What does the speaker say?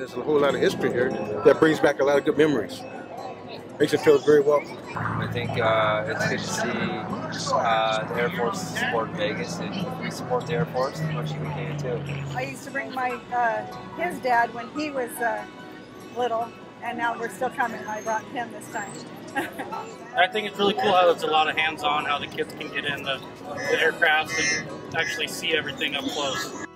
There's a whole lot of history here that brings back a lot of good memories. Makes it feel very welcome. I think uh, it's good to see uh, the Air Force support Vegas, and we support the Air Force as much as we can too. I used to bring my uh, his dad when he was uh, little, and now we're still coming. I brought him this time. I think it's really cool how it's a lot of hands-on, how the kids can get in the, the aircraft and actually see everything up close.